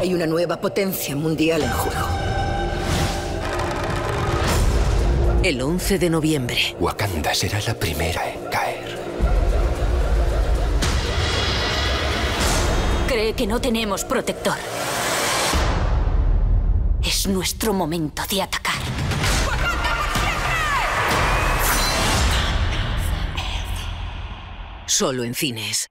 Hay una nueva potencia mundial en juego. El 11 de noviembre. Wakanda será la primera en caer. Cree que no tenemos protector. Es nuestro momento de atacar. Solo en cines.